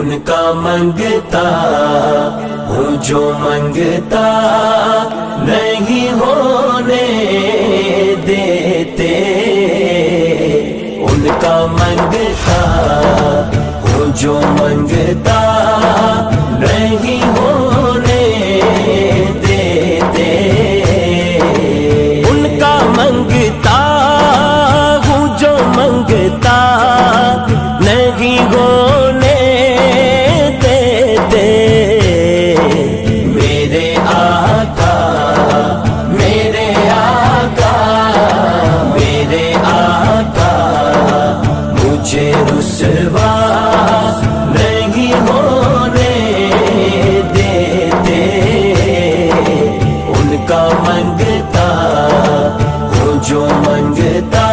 उनका मंगता हूँ जो मंगता नहीं होने देते। उनका मंगता हूँ जो मंगता नहीं होने देते। उनका मंगता हूँ जो मंगता नहीं हो मुझे रुसवा नहीं होने देते। उनका मंगता हूँ जो मंगता